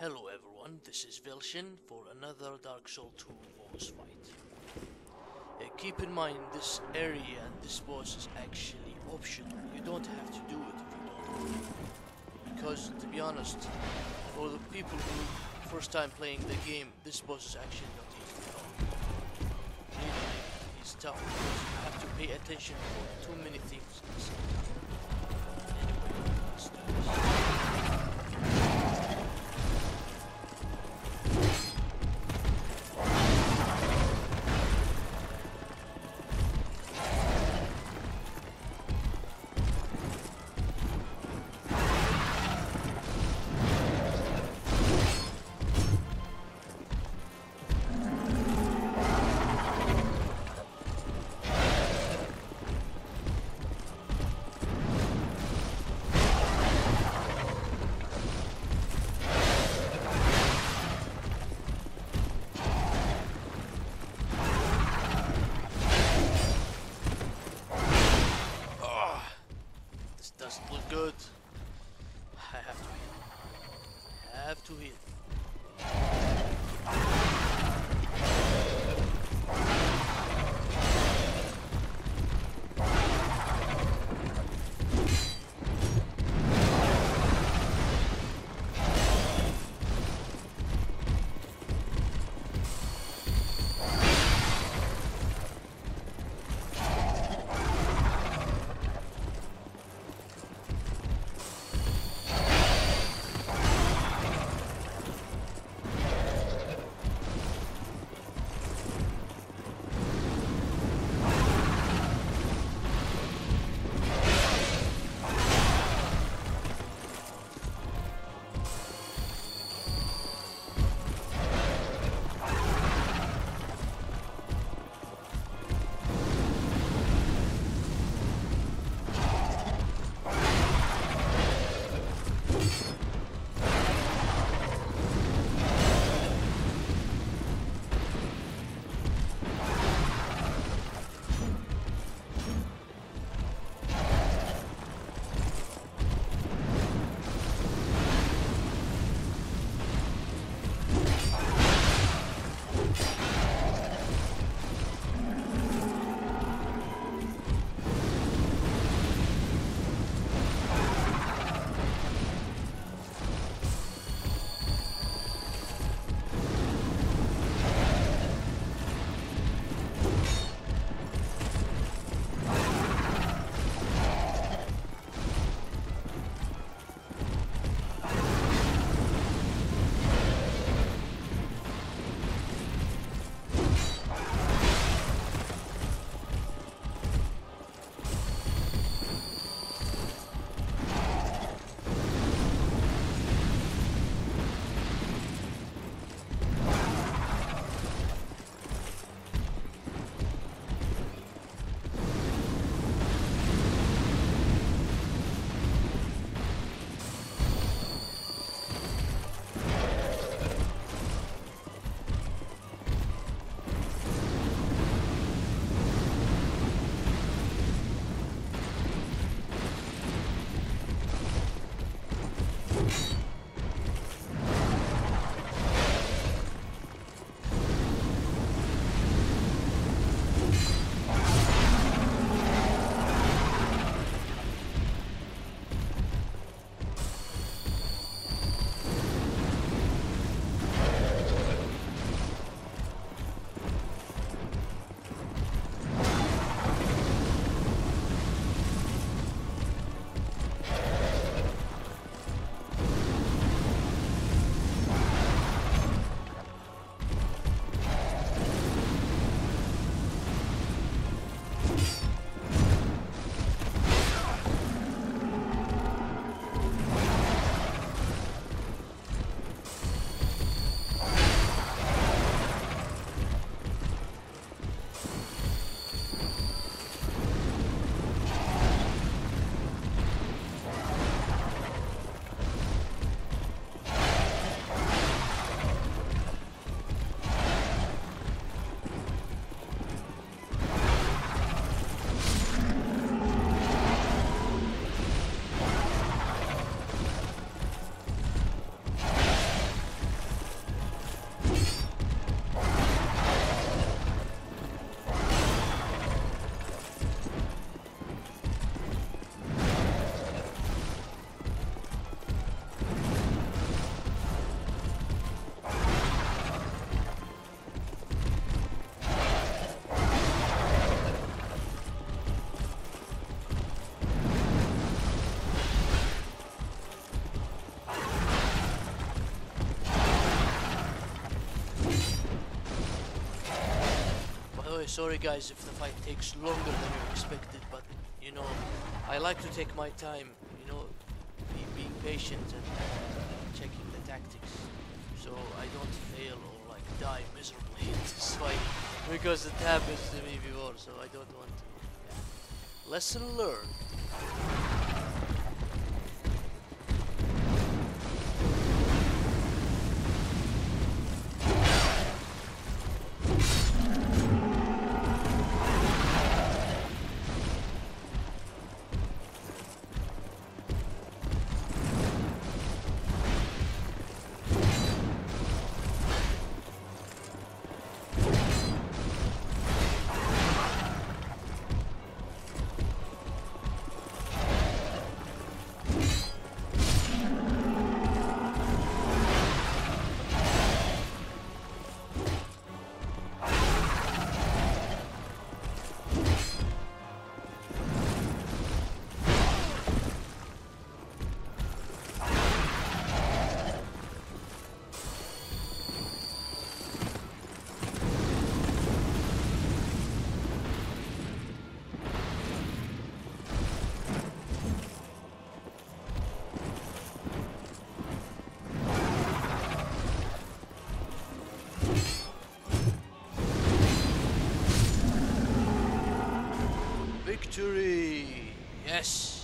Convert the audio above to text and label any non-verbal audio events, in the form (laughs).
Hello everyone, this is Velshin for another Dark Souls 2 boss fight. Uh, keep in mind this area and this boss is actually optional. You don't have to do it if you don't want to. Because to be honest, for the people who first time playing the game, this boss is actually not easy at all. Really, he's tough because you have to pay attention for too many things. Anyway, good. Sorry guys if the fight takes longer than you expected, but you know, I like to take my time, you know, be, being patient and uh, checking the tactics, so I don't fail or like die miserably in this (laughs) fight because it happens to me before, so I don't want to. Yeah. Lesson learned. Victory! Yes!